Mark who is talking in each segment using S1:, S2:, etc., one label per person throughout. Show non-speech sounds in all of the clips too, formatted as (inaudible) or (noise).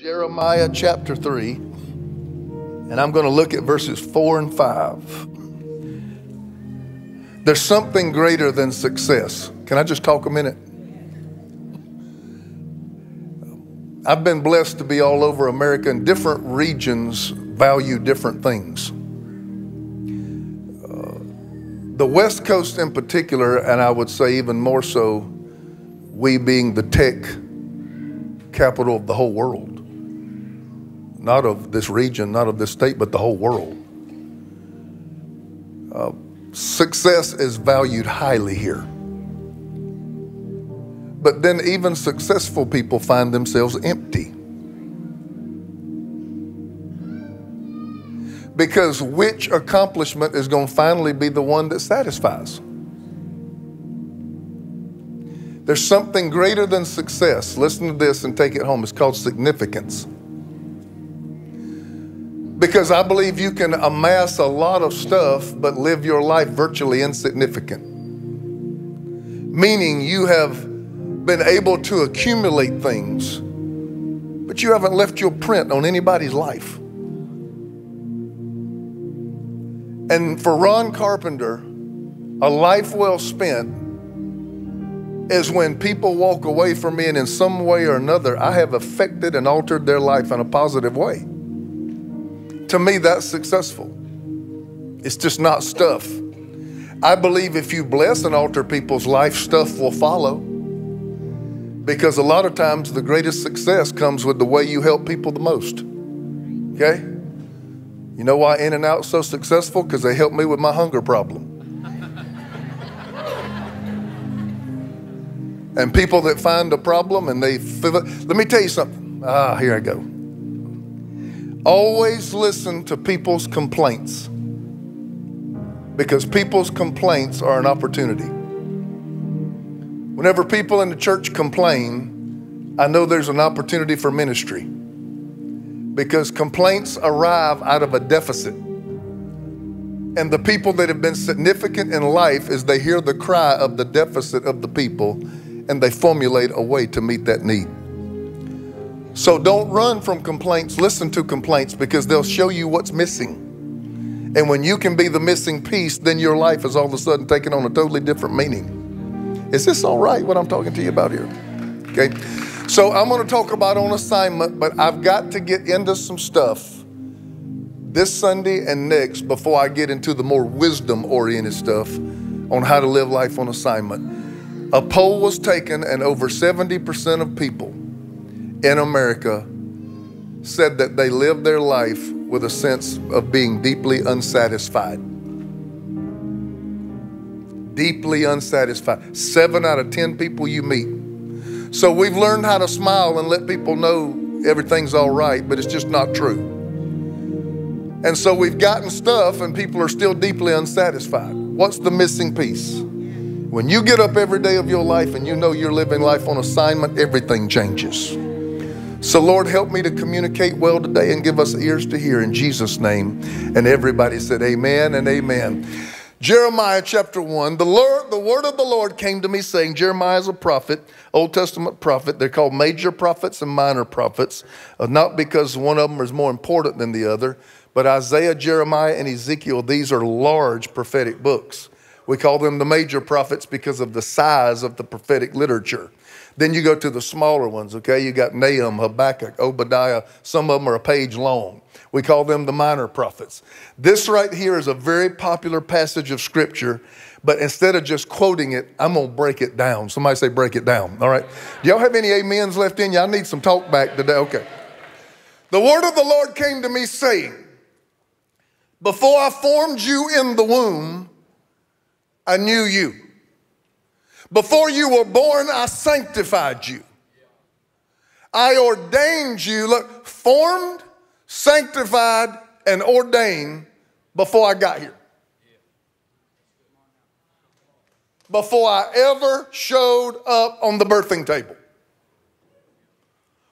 S1: Jeremiah chapter 3, and I'm going to look at verses 4 and 5. There's something greater than success. Can I just talk a minute? I've been blessed to be all over America, and different regions value different things. Uh, the West Coast, in particular, and I would say even more so, we being the tech capital of the whole world not of this region, not of this state, but the whole world. Uh, success is valued highly here. But then even successful people find themselves empty. Because which accomplishment is going to finally be the one that satisfies? There's something greater than success. Listen to this and take it home. It's called significance. Because I believe you can amass a lot of stuff but live your life virtually insignificant. Meaning you have been able to accumulate things, but you haven't left your print on anybody's life. And for Ron Carpenter, a life well spent is when people walk away from me and in some way or another I have affected and altered their life in a positive way. To me, that's successful. It's just not stuff. I believe if you bless and alter people's life, stuff will follow. Because a lot of times the greatest success comes with the way you help people the most. Okay? You know why In and Out so successful? Because they helped me with my hunger problem. and people that find a problem and they let me tell you something. Ah, here I go. Always listen to people's complaints because people's complaints are an opportunity. Whenever people in the church complain, I know there's an opportunity for ministry because complaints arrive out of a deficit. And the people that have been significant in life is they hear the cry of the deficit of the people and they formulate a way to meet that need. So don't run from complaints, listen to complaints because they'll show you what's missing. And when you can be the missing piece, then your life is all of a sudden taking on a totally different meaning. Is this all right what I'm talking to you about here? Okay. So I'm going to talk about on assignment, but I've got to get into some stuff this Sunday and next before I get into the more wisdom oriented stuff on how to live life on assignment. A poll was taken, and over 70% of people in America said that they lived their life with a sense of being deeply unsatisfied. Deeply unsatisfied. Seven out of 10 people you meet. So we've learned how to smile and let people know everything's all right, but it's just not true. And so we've gotten stuff and people are still deeply unsatisfied. What's the missing piece? When you get up every day of your life and you know you're living life on assignment, everything changes. So, Lord, help me to communicate well today and give us ears to hear in Jesus' name. And everybody said, Amen and Amen. Jeremiah chapter 1, the, Lord, the word of the Lord came to me saying, Jeremiah is a prophet, Old Testament prophet. They're called major prophets and minor prophets, uh, not because one of them is more important than the other, but Isaiah, Jeremiah, and Ezekiel, these are large prophetic books. We call them the major prophets because of the size of the prophetic literature. Then you go to the smaller ones, okay? You got Nahum, Habakkuk, Obadiah. Some of them are a page long. We call them the minor prophets. This right here is a very popular passage of scripture, but instead of just quoting it, I'm going to break it down. Somebody say, break it down. All right. Do y'all have any amens left in you? I need some talk back today. Okay. The word of the Lord came to me saying, Before I formed you in the womb, I knew you. Before you were born, I sanctified you. I ordained you, look, formed, sanctified, and ordained before I got here. Before I ever showed up on the birthing table.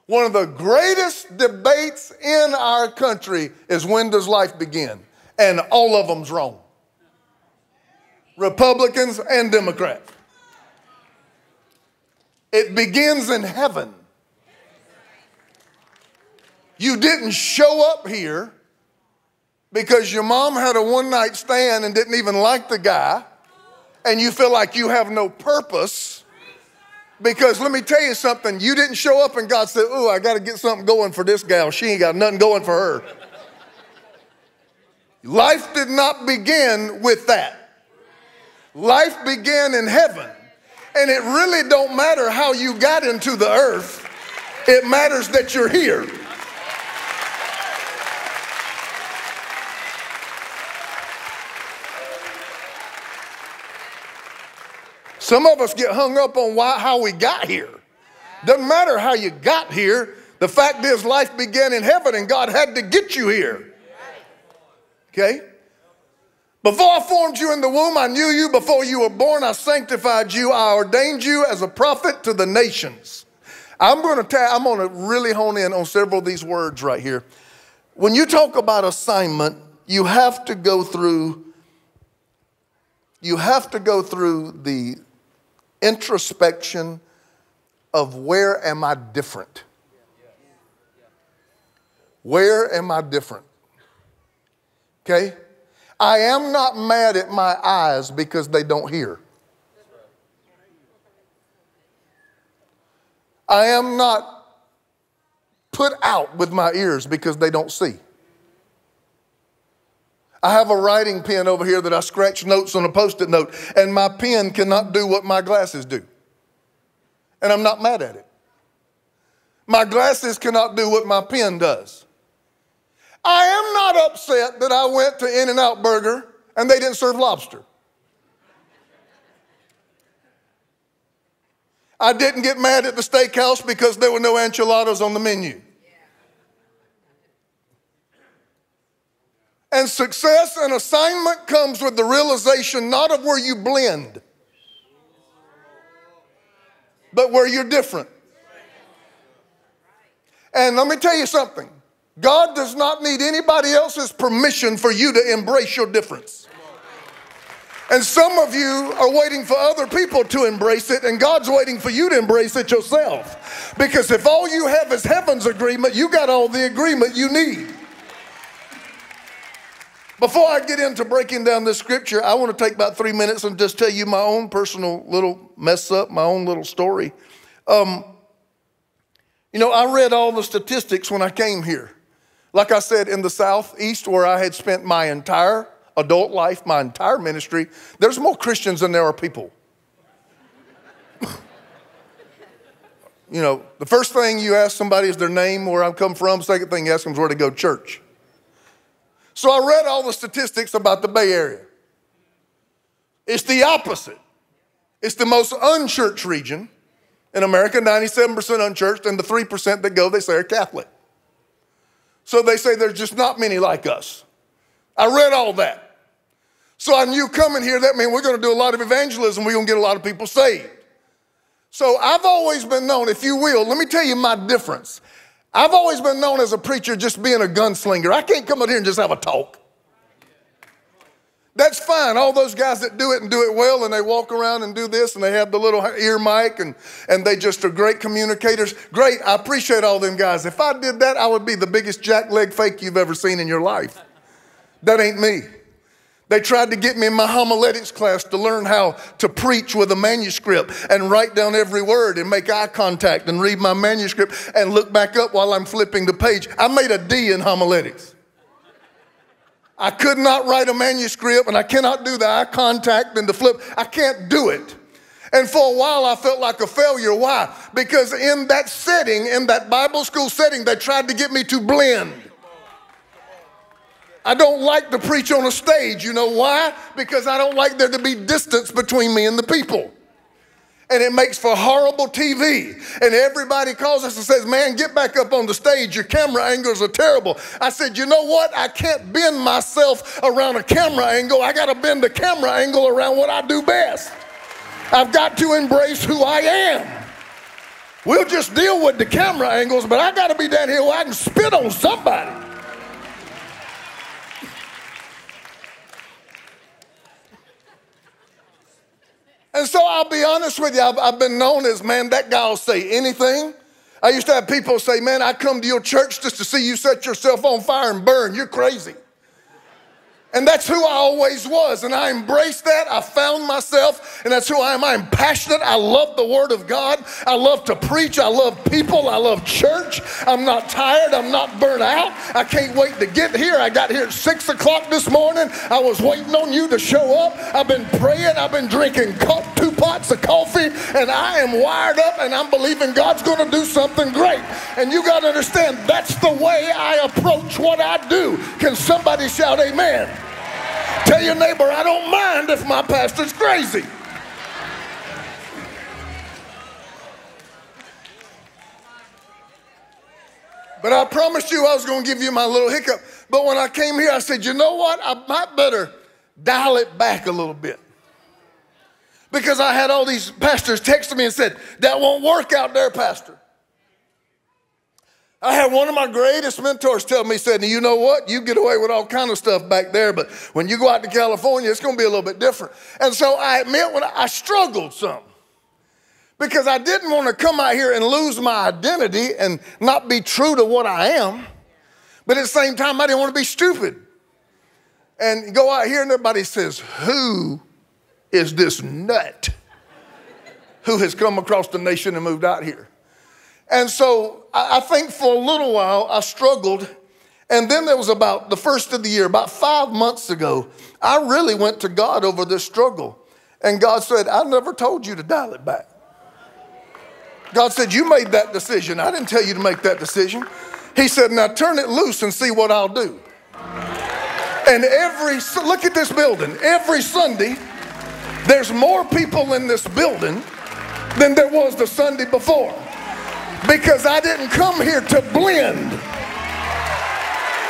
S1: One of the greatest debates in our country is when does life begin? And all of them's wrong. Republicans and Democrats. It begins in heaven. You didn't show up here because your mom had a one night stand and didn't even like the guy, and you feel like you have no purpose. Because let me tell you something, you didn't show up and God said, Ooh, I got to get something going for this gal. She ain't got nothing going for her. Life did not begin with that. Life began in heaven. And it really don't matter how you got into the earth. It matters that you're here. Some of us get hung up on why, how we got here. Doesn't matter how you got here. The fact is, life began in heaven and God had to get you here. Okay? Before I formed you in the womb, I knew you. Before you were born, I sanctified you. I ordained you as a prophet to the nations. I'm going to ta- I'm going to really hone in on several of these words right here. When you talk about assignment, you have to go through you have to go through the introspection of where am I different? Where am I different? Okay? I am not mad at my eyes because they don't hear. I am not put out with my ears because they don't see. I have a writing pen over here that I scratch notes on a post it note, and my pen cannot do what my glasses do. And I'm not mad at it. My glasses cannot do what my pen does. I am not upset that I went to In N Out Burger and they didn't serve lobster. I didn't get mad at the steakhouse because there were no enchiladas on the menu. And success and assignment comes with the realization not of where you blend, but where you're different. And let me tell you something God does not need anybody else's permission for you to embrace your difference. And some of you are waiting for other people to embrace it, and God's waiting for you to embrace it yourself. Because if all you have is heaven's agreement, you got all the agreement you need. Before I get into breaking down this scripture, I want to take about three minutes and just tell you my own personal little mess up, my own little story. Um, you know, I read all the statistics when I came here. Like I said, in the Southeast, where I had spent my entire adult life, my entire ministry, there's more Christians than there are people. (laughs) you know, the first thing you ask somebody is their name, where I come from. Second thing you ask them is where to go to church. So I read all the statistics about the Bay Area. It's the opposite. It's the most unchurched region in America, 97% unchurched, and the 3% that go, they say, are Catholic. So they say there's just not many like us. I read all that. So I knew coming here, that means we're going to do a lot of evangelism. We're going to get a lot of people saved. So I've always been known, if you will, let me tell you my difference. I've always been known as a preacher just being a gunslinger. I can't come out here and just have a talk. That's fine. All those guys that do it and do it well and they walk around and do this and they have the little ear mic and, and they just are great communicators. Great. I appreciate all them guys. If I did that, I would be the biggest jackleg fake you've ever seen in your life. That ain't me. They tried to get me in my homiletics class to learn how to preach with a manuscript and write down every word and make eye contact and read my manuscript and look back up while I'm flipping the page. I made a D in homiletics. I could not write a manuscript and I cannot do the eye contact and the flip. I can't do it. And for a while, I felt like a failure. Why? Because in that setting, in that Bible school setting, they tried to get me to blend. I don't like to preach on a stage. You know why? Because I don't like there to be distance between me and the people. And it makes for horrible TV. And everybody calls us and says, Man, get back up on the stage. Your camera angles are terrible. I said, You know what? I can't bend myself around a camera angle. I got to bend the camera angle around what I do best. I've got to embrace who I am. We'll just deal with the camera angles, but I got to be down here where I can spit on somebody. And so I'll be honest with you, I've, I've been known as, man, that guy will say anything. I used to have people say, Man, I come to your church just to see you set yourself on fire and burn. You're crazy. And that's who I always was. And I embraced that. I found myself, and that's who I am. I'm passionate. I love the Word of God. I love to preach. I love people. I love church. I'm not tired. I'm not burnt out. I can't wait to get here. I got here at 6 o'clock this morning. I was waiting on you to show up. I've been praying. I've been drinking two pots of coffee, and I am wired up, and I'm believing God's going to do something great. And you got to understand, that's the way I approach what I do. Can somebody shout amen? Tell your neighbor, I don't mind if my pastor's crazy. But I promised you I was going to give you my little hiccup. But when I came here, I said, you know what? I might better dial it back a little bit. Because I had all these pastors texting me and said, that won't work out there, Pastor. I had one of my greatest mentors tell me, said, you know what? You get away with all kind of stuff back there, but when you go out to California, it's going to be a little bit different. And so I admit when I struggled some because I didn't want to come out here and lose my identity and not be true to what I am. But at the same time, I didn't want to be stupid. And go out here and everybody says, Who is this nut who has come across the nation and moved out here? And so I think for a little while I struggled. And then there was about the first of the year, about five months ago, I really went to God over this struggle. And God said, I never told you to dial it back. God said, You made that decision. I didn't tell you to make that decision. He said, Now turn it loose and see what I'll do. And every, look at this building. Every Sunday, there's more people in this building than there was the Sunday before because I didn't come here to blend.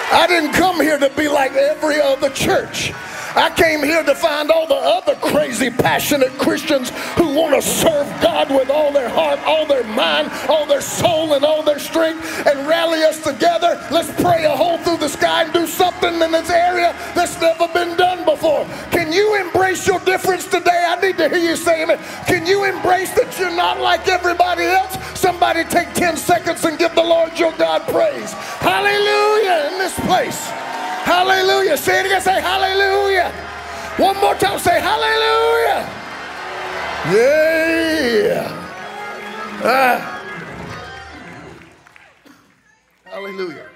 S1: I didn't come here to be like every other church. I came here to find all the other crazy, passionate Christians who want to serve God with all their heart, all their mind, all their soul, and all their strength and rally us together. Let's pray a hole through the sky and do something in this area that's never been done before. Can you embrace your difference today? I need to hear you say it. Can you embrace that you're not like everybody else? Somebody take 10 seconds and give the Lord your God praise. Hallelujah in this place. Hallelujah. Say it again. Say hallelujah. One more time. Say hallelujah. Yeah. Ah. Hallelujah.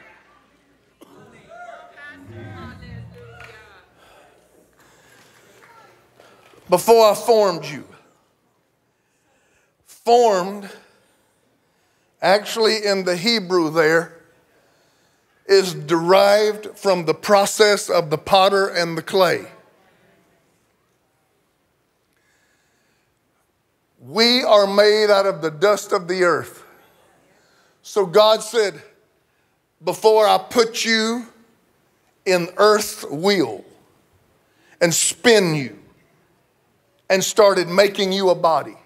S1: Before I formed you, formed, actually in the Hebrew there, is derived from the process of the potter and the clay. We are made out of the dust of the earth. So God said, Before I put you in earth's wheel and spin you and started making you a body,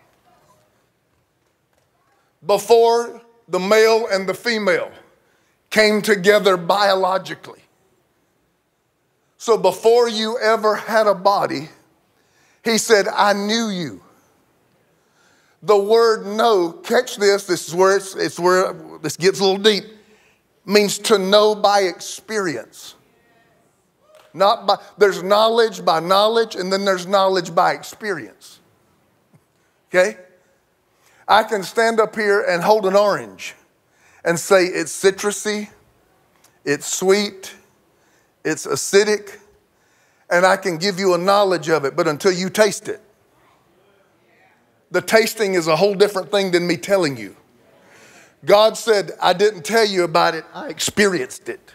S1: before the male and the female, came together biologically. So before you ever had a body, he said, I knew you. The word know, catch this, this is where it's, it's where this gets a little deep, means to know by experience. Not by, there's knowledge by knowledge, and then there's knowledge by experience. Okay? I can stand up here and hold an orange and say it's citrusy, it's sweet, it's acidic, and I can give you a knowledge of it, but until you taste it, the tasting is a whole different thing than me telling you. God said, I didn't tell you about it, I experienced it.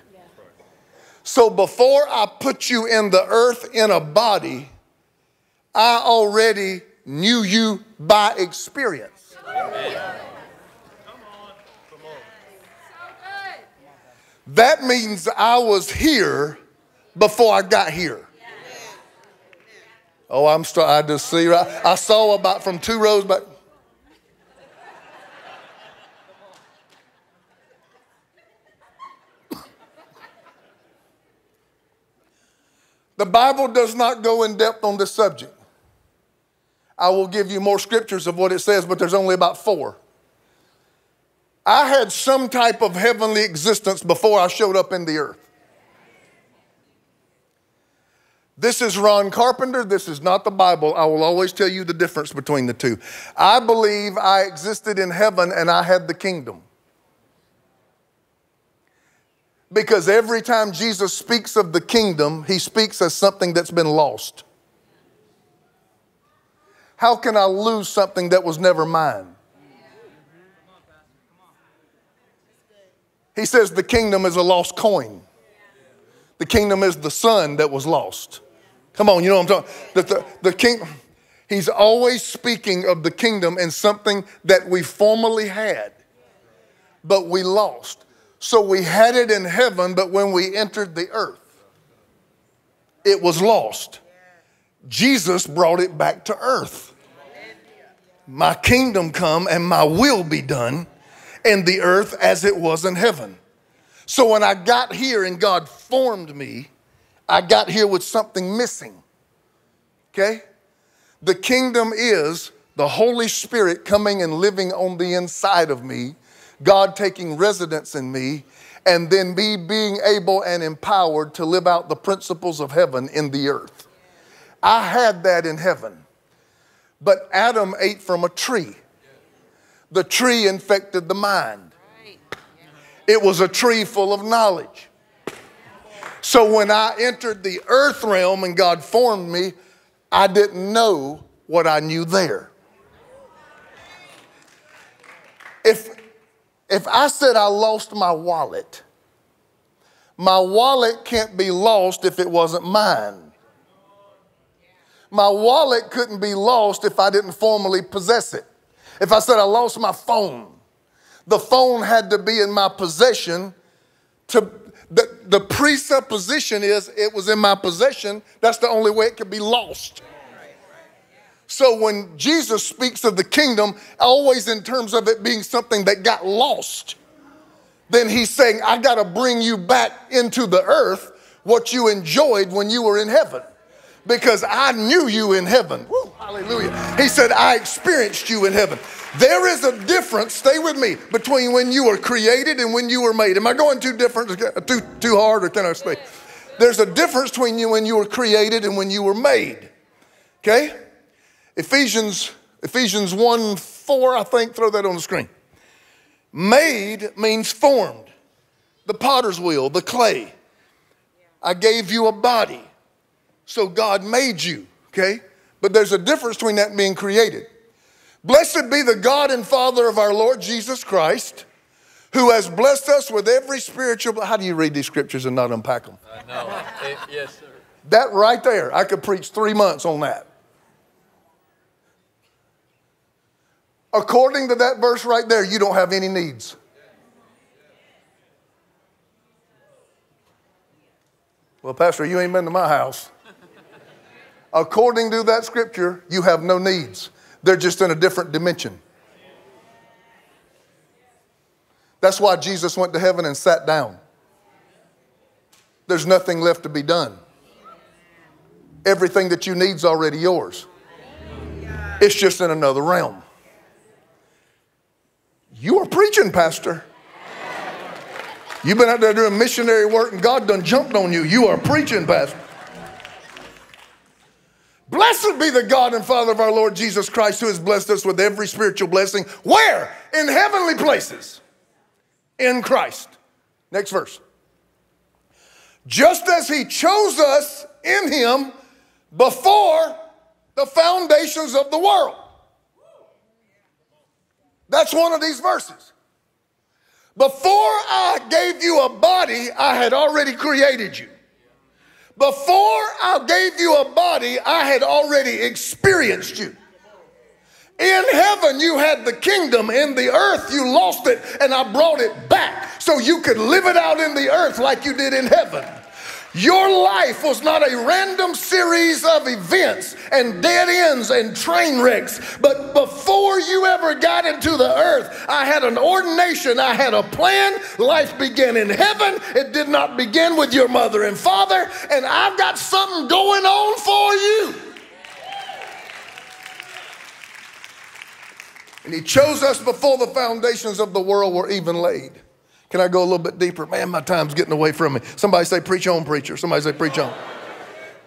S1: So before I put you in the earth in a body, I already knew you by experience. Amen. That means I was here before I got here. Oh, I'm still, I just see, right? I saw about from two rows back. The Bible does not go in depth on this subject. I will give you more scriptures of what it says, but there's only about four. I had some type of heavenly existence before I showed up in the earth. This is Ron Carpenter. This is not the Bible. I will always tell you the difference between the two. I believe I existed in heaven and I had the kingdom. Because every time Jesus speaks of the kingdom, he speaks as something that's been lost. How can I lose something that was never mine? He says the kingdom is a lost coin. The kingdom is the son that was lost. Come on, you know what I'm talking. The, the, the king, he's always speaking of the kingdom and something that we formerly had, but we lost. So we had it in heaven, but when we entered the earth, it was lost. Jesus brought it back to earth. My kingdom come and my will be done in the earth as it was in heaven. So when I got here and God formed me, I got here with something missing. Okay? The kingdom is the Holy Spirit coming and living on the inside of me, God taking residence in me, and then me being able and empowered to live out the principles of heaven in the earth. I had that in heaven. But Adam ate from a tree. The tree infected the mind. It was a tree full of knowledge. So when I entered the earth realm and God formed me, I didn't know what I knew there. If, if I said I lost my wallet, my wallet can't be lost if it wasn't mine. My wallet couldn't be lost if I didn't formally possess it. If I said I lost my phone, the phone had to be in my possession to the, the presupposition is it was in my possession. That's the only way it could be lost. So when Jesus speaks of the kingdom, always in terms of it being something that got lost, then he's saying, I got to bring you back into the earth what you enjoyed when you were in heaven. Because I knew you in heaven. Woo, hallelujah. He said, I experienced you in heaven. There is a difference, stay with me, between when you were created and when you were made. Am I going too different, too, too hard, or can I stay? There's a difference between you when you were created and when you were made. Okay? Ephesians, Ephesians 1 4, I think, throw that on the screen. Made means formed. The potter's wheel, the clay. I gave you a body. So God made you, okay? But there's a difference between that and being created. Blessed be the God and Father of our Lord Jesus Christ, who has blessed us with every spiritual. How do you read these scriptures and not unpack them?
S2: No. Yes, sir.
S1: That right there, I could preach three months on that. According to that verse right there, you don't have any needs. Well, Pastor, you ain't been to my house. According to that scripture, you have no needs. They're just in a different dimension. That's why Jesus went to heaven and sat down. There's nothing left to be done. Everything that you need is already yours. It's just in another realm. You are preaching, Pastor. You've been out there doing missionary work and God done jumped on you. You are preaching, Pastor. Blessed be the God and Father of our Lord Jesus Christ, who has blessed us with every spiritual blessing. Where? In heavenly places. In Christ. Next verse. Just as he chose us in him before the foundations of the world. That's one of these verses. Before I gave you a body, I had already created you. Before I gave you a body, I had already experienced you. In heaven, you had the kingdom. In the earth, you lost it, and I brought it back so you could live it out in the earth like you did in heaven. Your life was not a random series of events and dead ends and train wrecks. But before you ever got into the earth, I had an ordination, I had a plan. Life began in heaven. It did not begin with your mother and father. And I've got something going on for you. And he chose us before the foundations of the world were even laid. Can I go a little bit deeper? Man, my time's getting away from me. Somebody say, Preach on, preacher. Somebody say, Preach on.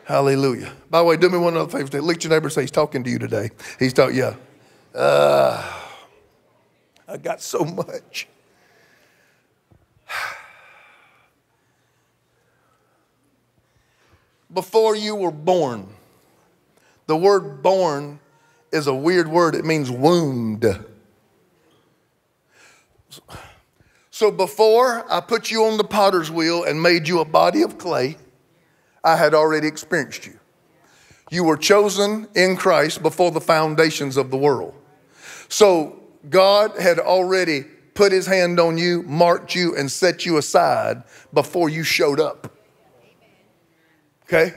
S1: Hallelujah. By the way, do me one other favor. Look at your neighbor say, He's talking to you today. He's talking, yeah. Uh, I got so much. (sighs) Before you were born, the word born is a weird word. It means wound. So before I put you on the potter's wheel and made you a body of clay, I had already experienced you. You were chosen in Christ before the foundations of the world. So God had already put his hand on you, marked you, and set you aside before you showed up. Okay?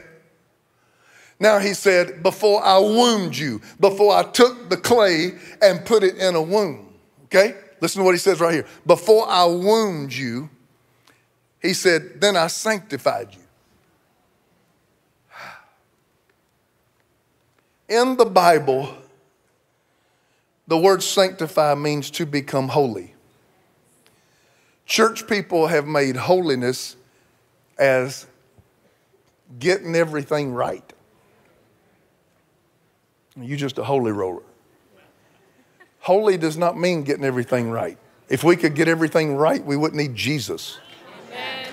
S1: Now he said, Before I wound you, before I took the clay and put it in a womb. Okay? Listen to what he says right here. Before I wound you, he said, Then I sanctified you. In the Bible, the word sanctify means to become holy. Church people have made holiness as getting everything right. You're just a holy roller. Holy does not mean getting everything right. If we could get everything right, we wouldn't need Jesus. Amen.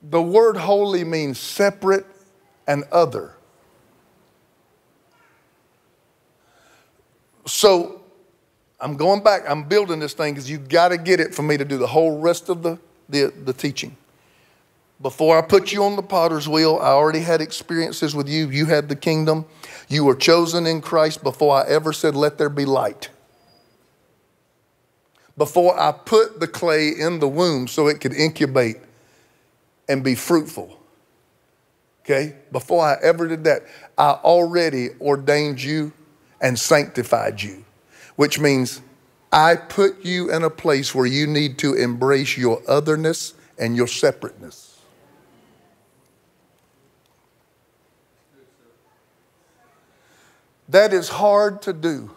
S1: The word holy means separate and other. So I'm going back, I'm building this thing because you got to get it for me to do the whole rest of the, the, the teaching. Before I put you on the potter's wheel, I already had experiences with you. You had the kingdom. You were chosen in Christ before I ever said, Let there be light. Before I put the clay in the womb so it could incubate and be fruitful. Okay? Before I ever did that, I already ordained you and sanctified you, which means I put you in a place where you need to embrace your otherness and your separateness. That is hard to do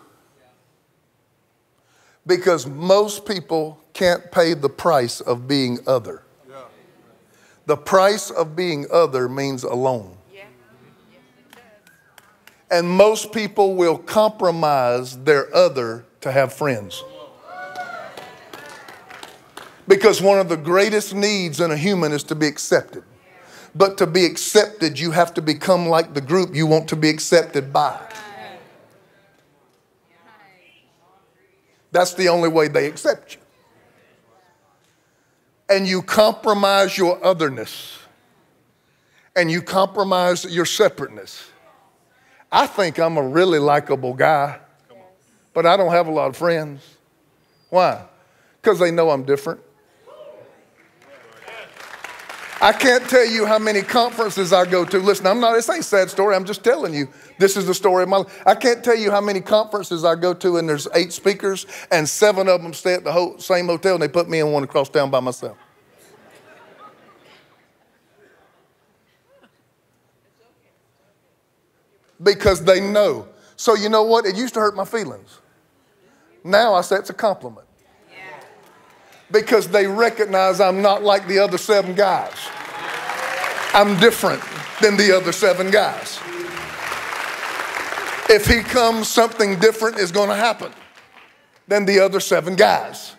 S1: because most people can't pay the price of being other. The price of being other means alone. And most people will compromise their other to have friends. Because one of the greatest needs in a human is to be accepted. But to be accepted, you have to become like the group you want to be accepted by. That's the only way they accept you. And you compromise your otherness, and you compromise your separateness. I think I'm a really likable guy, but I don't have a lot of friends. Why? Because they know I'm different. I can't tell you how many conferences I go to. Listen, I'm not, this ain't a sad story. I'm just telling you. This is the story of my life. I can't tell you how many conferences I go to and there's eight speakers and seven of them stay at the whole, same hotel and they put me in one across town by myself. Because they know. So you know what? It used to hurt my feelings. Now I say it's a compliment because they recognize I'm not like the other seven guys. I'm different than the other seven guys. If he comes, something different is going to happen than the other seven guys.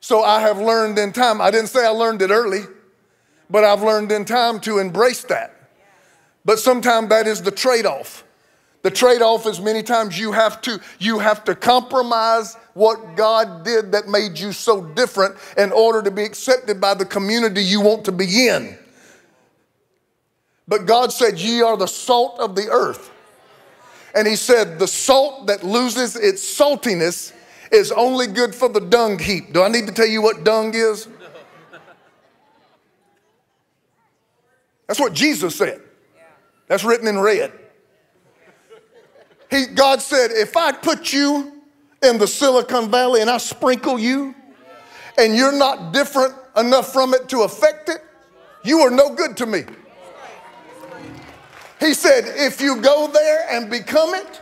S1: So I have learned in time, I didn't say I learned it early, but I've learned in time to embrace that. But sometimes that is the trade off. The trade-off is many times you have to you have to compromise what God did that made you so different in order to be accepted by the community you want to be in. But God said, Ye are the salt of the earth. And He said, The salt that loses its saltiness is only good for the dung heap. Do I need to tell you what dung is? That's what Jesus said. That's written in red. He, God said, if I put you in the Silicon Valley and I sprinkle you, and you're not different enough from it to affect it, you are no good to me. He said, if you go there and become it,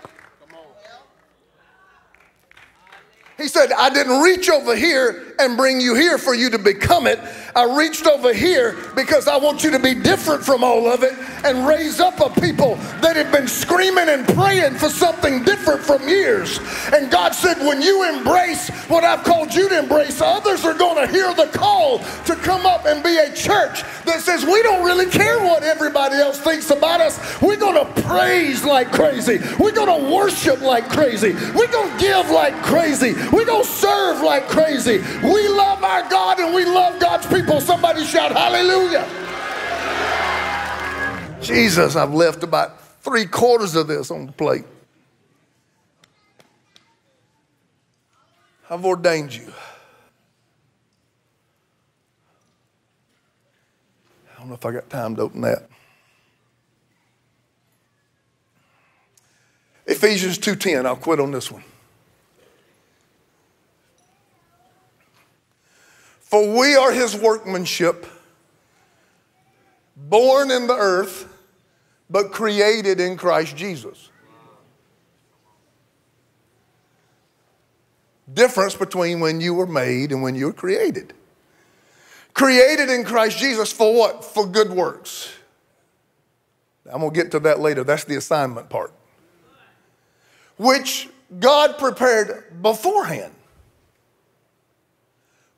S1: He said, I didn't reach over here and bring you here for you to become it. I reached over here because I want you to be different from all of it and raise up a people that have been screaming and praying for something different from years. And God said, when you embrace what I've called you to embrace, others are going to hear the call to come up and be a church that says, we don't really care what everybody else thinks about us. We're going to praise like crazy. We're going to worship like crazy. We're going to give like crazy. Going to serve like crazy. We love our God and we love God's people people. Somebody shout hallelujah. Jesus, I've left about three quarters of this on the plate. I've ordained you. I don't know if I got time to open that. Ephesians 2:10, I'll quit on this one. For we are his workmanship, born in the earth, but created in Christ Jesus. Difference between when you were made and when you were created. Created in Christ Jesus for what? For good works. I'm going to get to that later. That's the assignment part. Which God prepared beforehand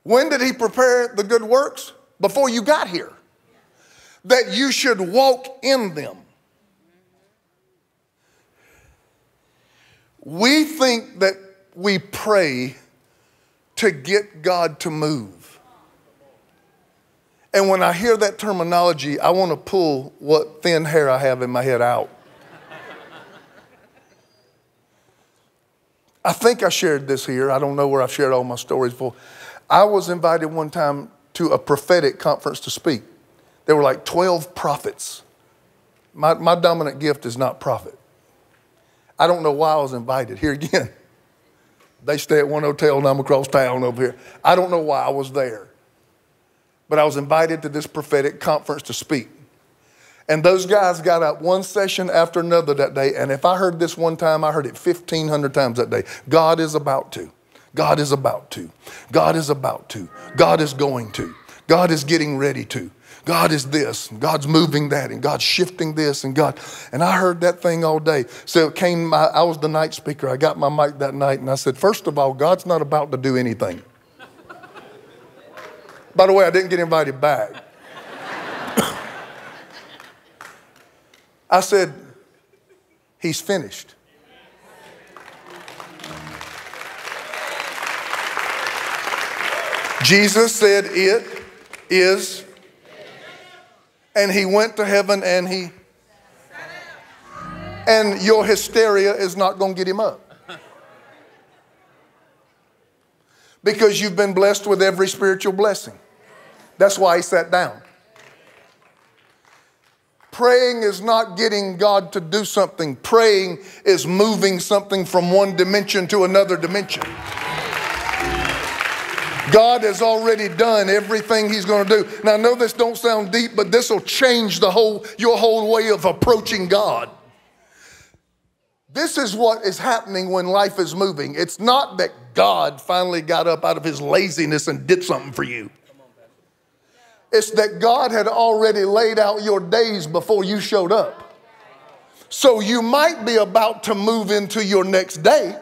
S1: when did he prepare the good works? Before you got here. That you should walk in them. We think that we pray to get God to move. And when I hear that terminology, I want to pull what thin hair I have in my head out. I think I shared this here. I don't know where I've shared all my stories before. I was invited one time to a prophetic conference to speak. There were like 12 prophets. My, my dominant gift is not prophet. I don't know why I was invited. Here again, (laughs) they stay at one hotel and I'm across town over here. I don't know why I was there. But I was invited to this prophetic conference to speak. And those guys got up one session after another that day. And if I heard this one time, I heard it 1,500 times that day. God is about to. God is about to. God is about to. God is going to. God is getting ready to. God is this, God's moving that, and God's shifting this, and God. And I heard that thing all day. So it came, my, I was the night speaker. I got my mic that night, and I said, First of all, God's not about to do anything. By the way, I didn't get invited back. (coughs) I said, He's finished. Jesus said, It is. And he went to heaven and he. And your hysteria is not going to get him up. Because you've been blessed with every spiritual blessing. That's why he sat down. Praying is not getting God to do something, praying is moving something from one dimension to another dimension. God has already done everything he's going to do. Now I know this don't sound deep, but this will change the whole your whole way of approaching God. This is what is happening when life is moving. It's not that God finally got up out of his laziness and did something for you. It's that God had already laid out your days before you showed up. So you might be about to move into your next day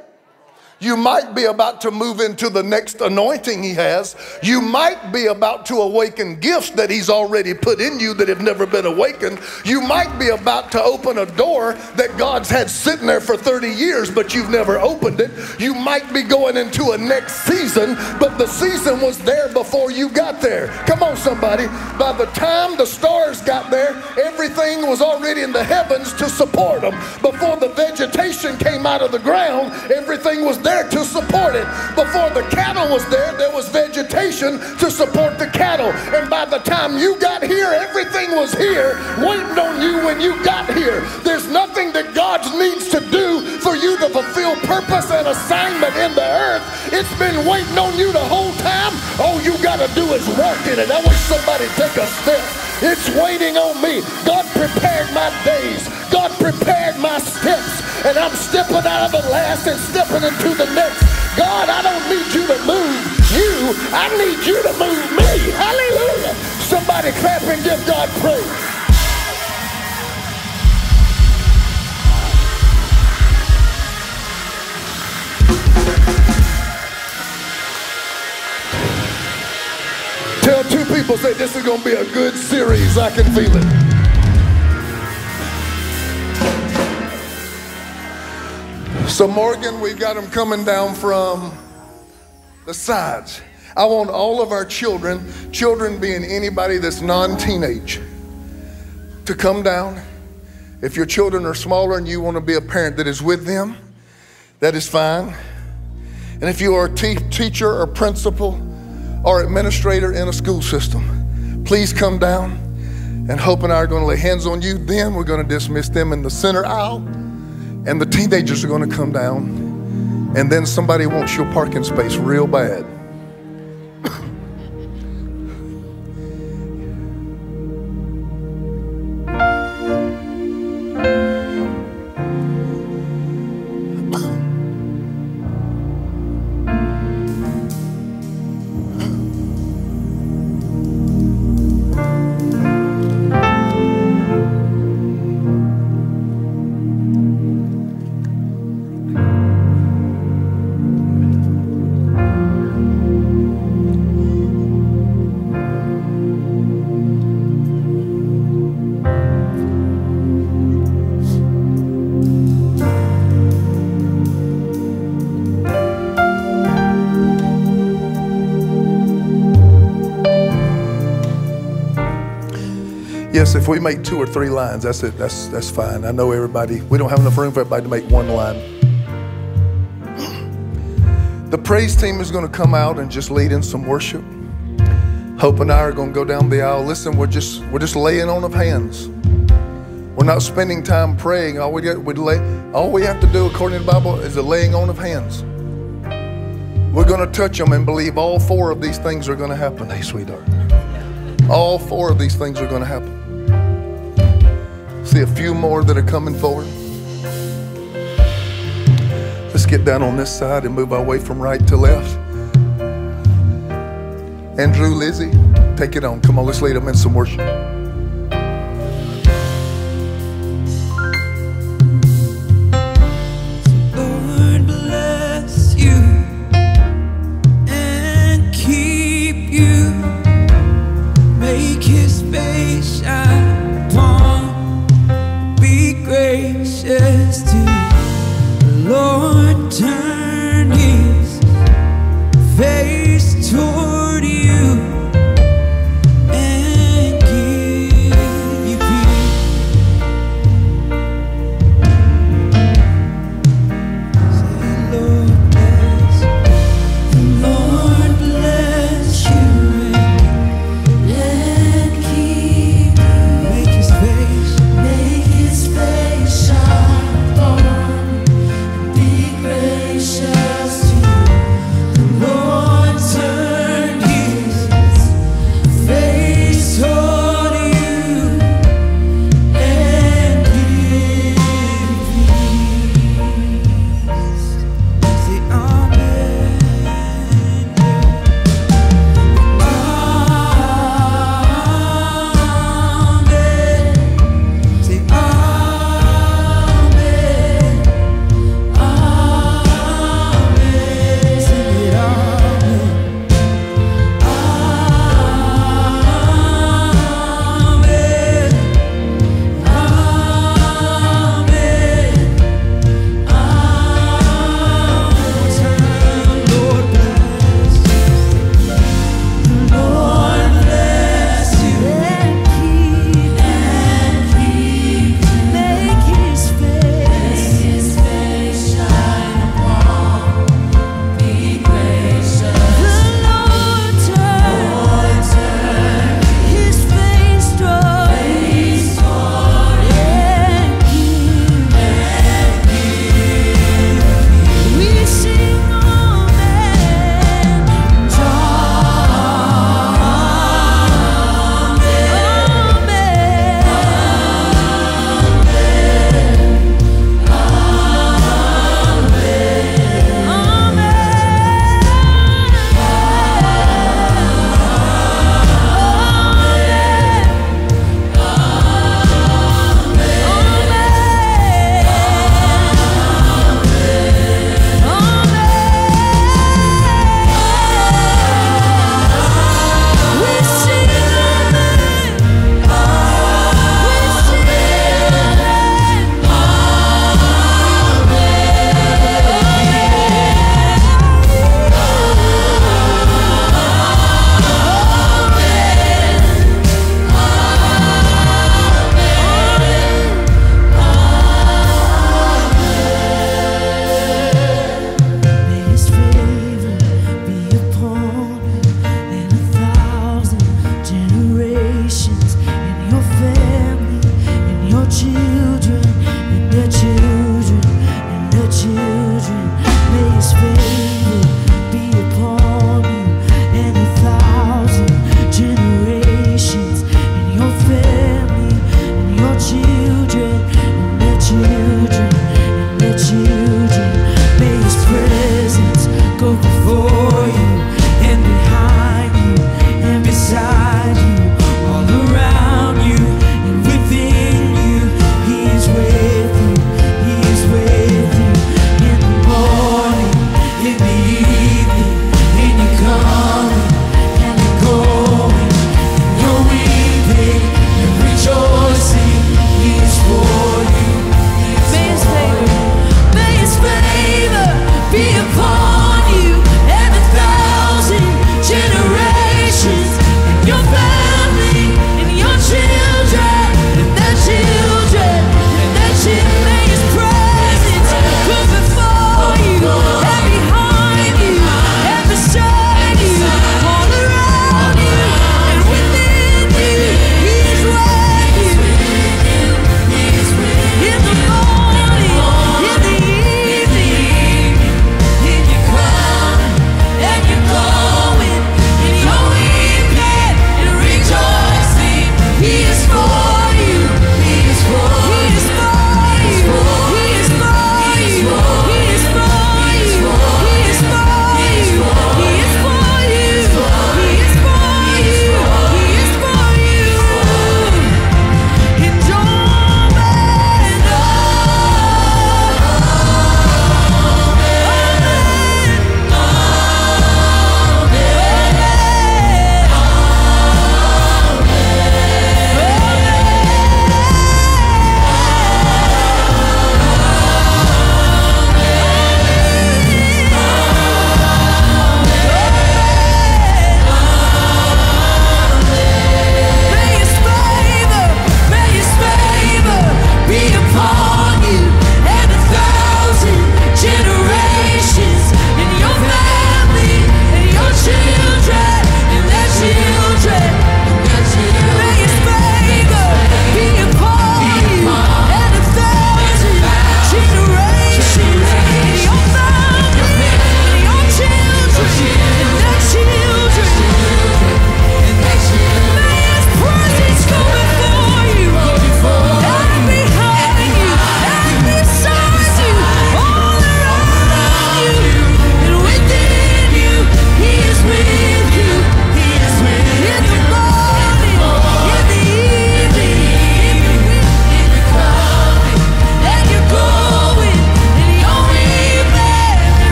S1: you might be about to move into the next anointing He has. You might be about to awaken gifts that He's already put in you that have never been awakened. You might be about to open a door that God's had sitting there for 30 years, but you've never opened it. You might be going into a next season, but the season was there before you got there. Come on, somebody. By the time the stars got there, everything was already in the heavens to support them. Before the vegetation came out of the ground, everything was there there to support it. Before the cattle was there, there was vegetation to support the cattle. And by the time you got here, everything was here waiting on you when you got here. There's nothing that God needs to do for you to fulfill purpose and assignment in the earth. It's been waiting on you the whole time. All you got to do is walk in it. I wish somebody take a step. It's waiting on me. God prepared my days. God prepared my steps. And I'm stepping out of the last and stepping into the next. God, I don't need you to move you. I need you to move me. Hallelujah. Somebody clap and give God praise. Tell two people, say, this is going to be a good series. I can feel it. So, Morgan, we've got them coming down from the sides. I want all of our children, children being anybody that's non teenage, to come down. If your children are smaller and you want to be a parent that is with them, that is fine. And if you are a te- teacher or principal, or administrator in a school system, please come down. And Hope and I are going to lay hands on you. Then we're going to dismiss them in the center aisle. And the teenagers are going to come down. And then somebody wants your parking space real bad. Yes, if we make two or three lines, that's it. That's that's fine. I know everybody. We don't have enough room for everybody to make one line. The praise team is going to come out and just lead in some worship. Hope and I are going to go down the aisle. Listen, we're just we're just laying on of hands. We're not spending time praying. All we get, we lay, all we have to do, according to the Bible, is the laying on of hands. We're going to touch them and believe all four of these things are going to happen. Hey, sweetheart. All four of these things are going to happen. See a few more that are coming forward. Let's get down on this side and move our way from right to left. Andrew, Lizzie, take it on. Come on, let's lead them in some worship.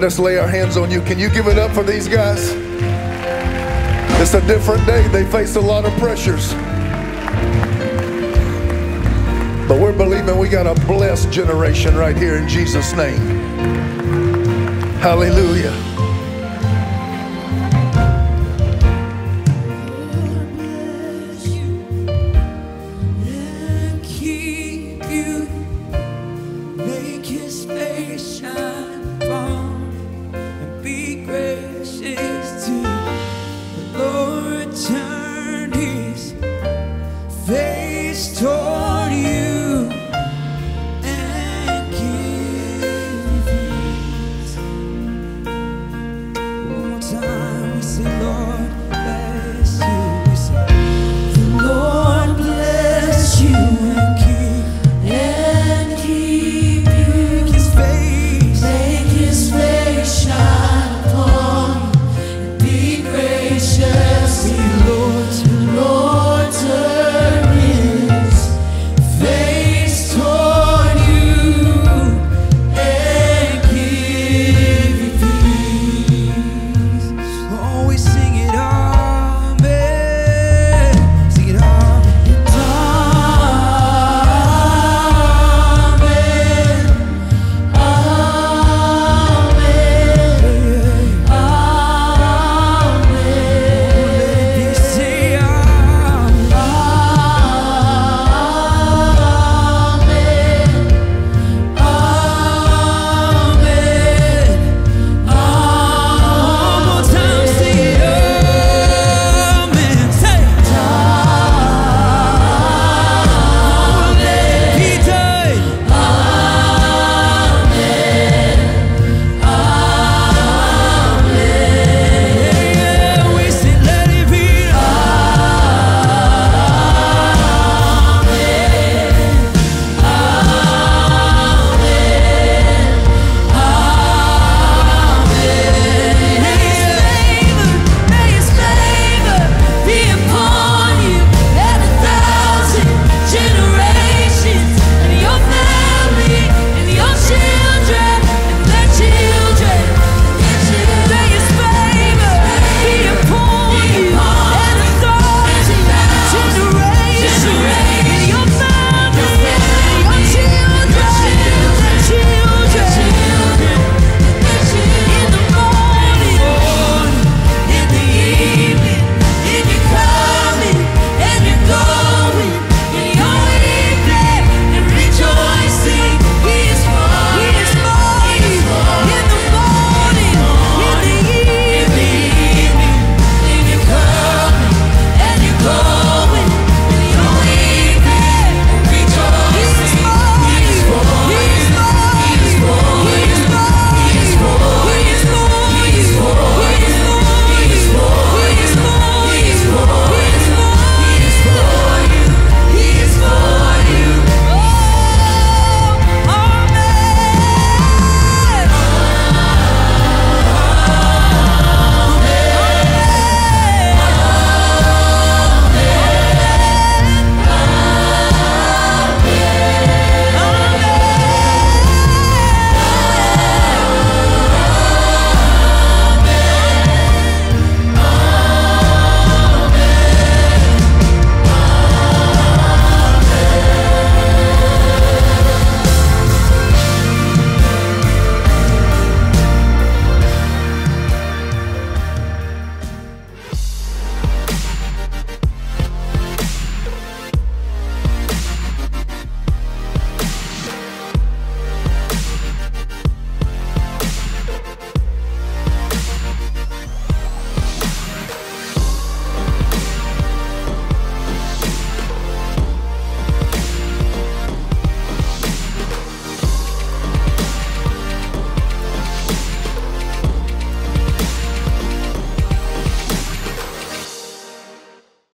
S3: Let us lay our hands on you. Can you give it up for these guys? It's a different day. They face a lot of pressures. But we're believing we got a blessed generation right here in Jesus' name. Hallelujah.